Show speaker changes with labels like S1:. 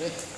S1: Okay.